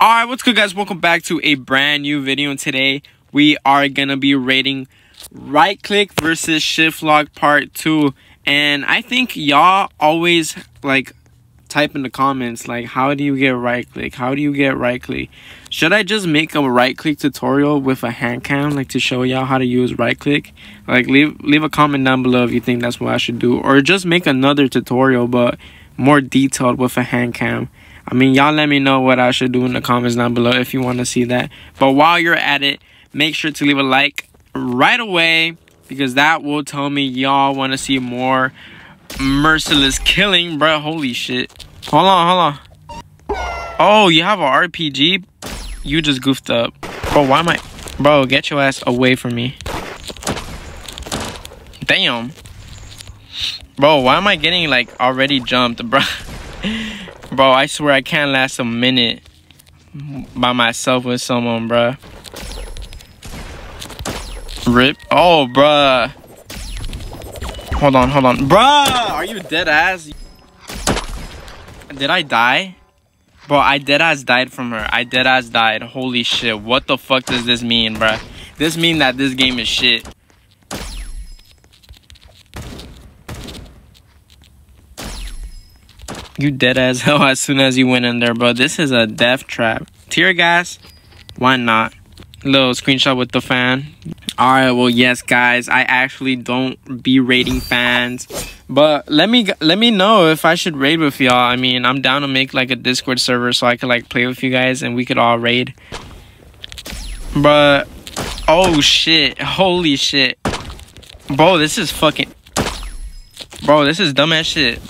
Alright, what's good guys? Welcome back to a brand new video. And today we are gonna be rating right click versus shift lock part 2 and I think y'all always like type in the comments like how do you get right click how do you get right click should I just make a right click tutorial with a hand cam like to show y'all how to use right click like leave leave a comment down below if you think that's what I should do. Or just make another tutorial but more detailed with a hand cam I mean, y'all let me know what I should do in the comments down below if you want to see that. But while you're at it, make sure to leave a like right away because that will tell me y'all want to see more merciless killing, bro. Holy shit. Hold on, hold on. Oh, you have a RPG? You just goofed up. Bro, why am I... Bro, get your ass away from me. Damn. Bro, why am I getting, like, already jumped, bro? Bro, I swear I can't last a minute by myself with someone, bro. Rip. Oh, bruh. Hold on, hold on. Bruh, are you dead ass? Did I die? Bro, I dead ass died from her. I dead ass died. Holy shit. What the fuck does this mean, bruh? This mean that this game is shit. You dead as hell as soon as you went in there, bro. This is a death trap. Tear gas? Why not? Little screenshot with the fan. Alright, well, yes, guys. I actually don't be rating fans. But let me let me know if I should raid with y'all. I mean, I'm down to make like a Discord server so I could like play with you guys and we could all raid. But oh shit. Holy shit. Bro, this is fucking Bro, this is dumb as shit.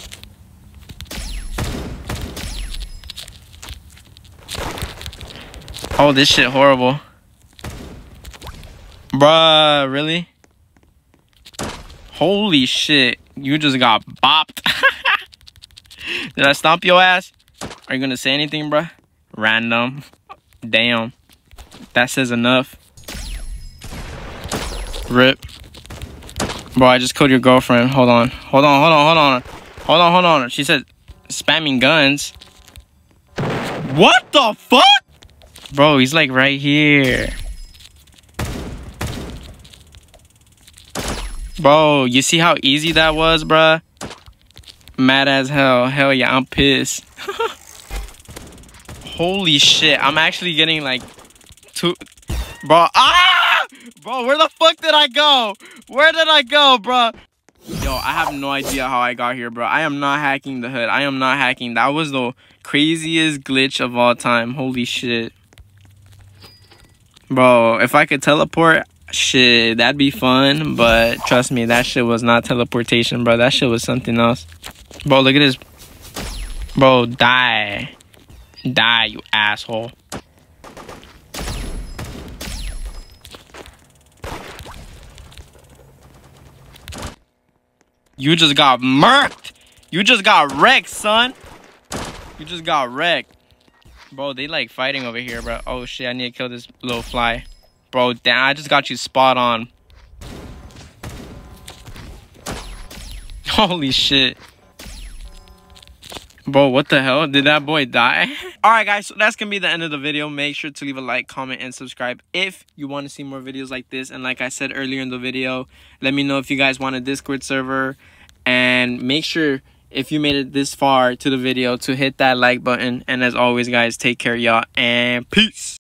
Oh, this shit horrible. Bruh, really? Holy shit. You just got bopped. Did I stomp your ass? Are you gonna say anything, bruh? Random. Damn. That says enough. Rip. Bro, I just killed your girlfriend. Hold on. Hold on, hold on, hold on. Hold on, hold on. She said spamming guns. What the fuck? Bro, he's like right here. Bro, you see how easy that was, bruh? Mad as hell. Hell yeah, I'm pissed. Holy shit, I'm actually getting like two... Bro, ah! Bro, where the fuck did I go? Where did I go, bro? Yo, I have no idea how I got here, bro. I am not hacking the hood. I am not hacking. That was the craziest glitch of all time. Holy shit. Bro, if I could teleport, shit, that'd be fun. But trust me, that shit was not teleportation, bro. That shit was something else. Bro, look at this. Bro, die. Die, you asshole. You just got murked. You just got wrecked, son. You just got wrecked. Bro, they like fighting over here, bro. Oh shit, I need to kill this little fly. Bro, damn, I just got you spot on. Holy shit. Bro, what the hell? Did that boy die? Alright guys, so that's gonna be the end of the video. Make sure to leave a like, comment, and subscribe if you want to see more videos like this. And like I said earlier in the video, let me know if you guys want a Discord server. And make sure if you made it this far to the video to hit that like button. And as always guys take care y'all and peace